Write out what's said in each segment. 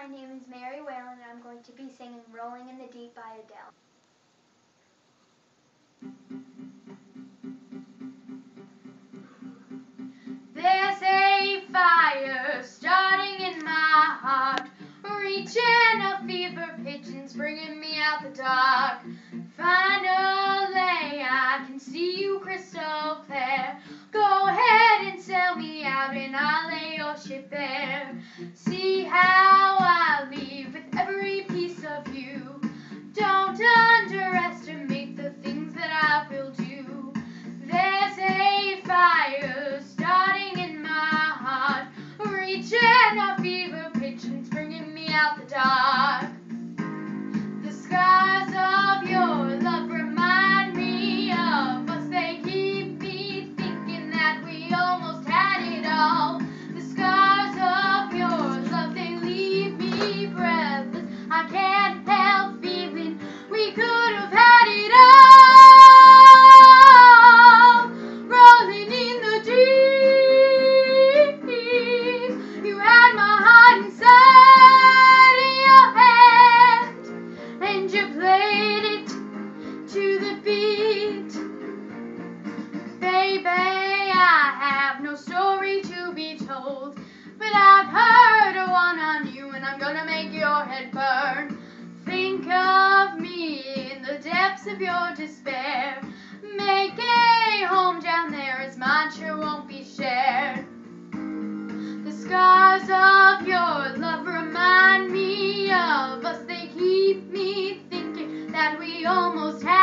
my name is Maire Whelan and I'm going to be singing Rolling in the Deep by Adele. Bare. See how I leave with every piece of you. Don't underestimate the things that I will do. There's a fire starting in my heart, reaching a fever I'm gonna make your head burn. Think of me in the depths of your despair. Make a home down there, as mine sure won't be shared. The scars of your love remind me of us. They keep me thinking that we almost had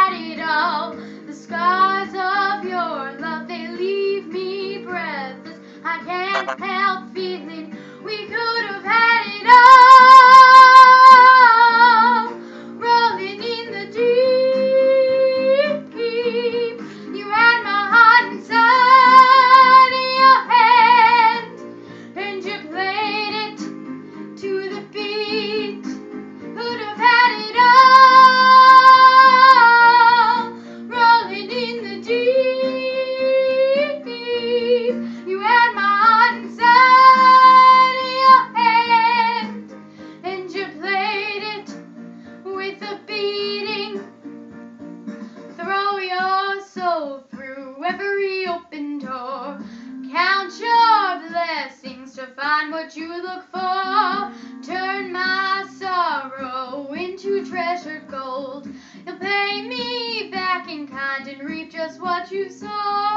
you look for. Turn my sorrow into treasured gold. You'll pay me back in kind and reap just what you sold.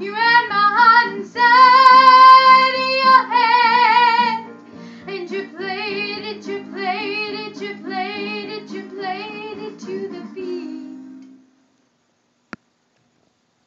You ran my heart inside your hand, and you played it, you played it, you played it, you played it.